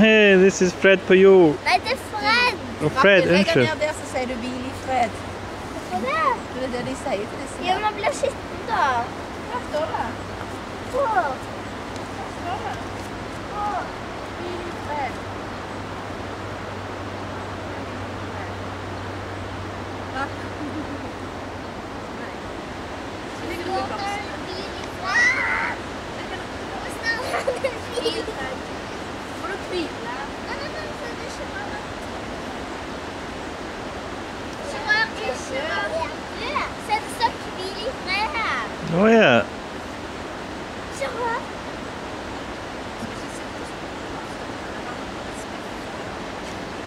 Hey, this is Fred på jord. Nei, det er Fred. Og Fred, Martin, legg deg unnskyld. ned der, så sier du hvil i fred. Hvorfor det? Det er det de sier til disse. Ja, man blir skitten da. Her står det. Oh, Se, det